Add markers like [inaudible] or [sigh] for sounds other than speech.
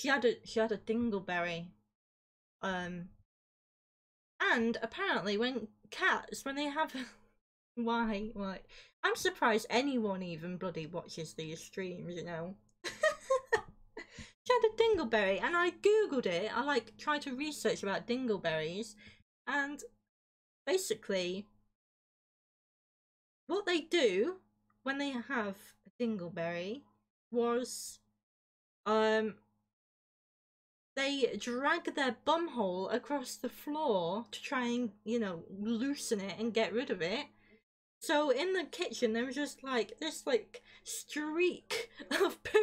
she had a she had a dingleberry. Um and apparently when cats when they have [laughs] why why I'm surprised anyone even bloody watches these streams, you know. [laughs] she had a dingleberry and I googled it. I like tried to research about dingleberries and basically what they do when they have a dingleberry was um they drag their bumhole across the floor to try and you know loosen it and get rid of it. So in the kitchen there was just like this like streak [laughs] of poo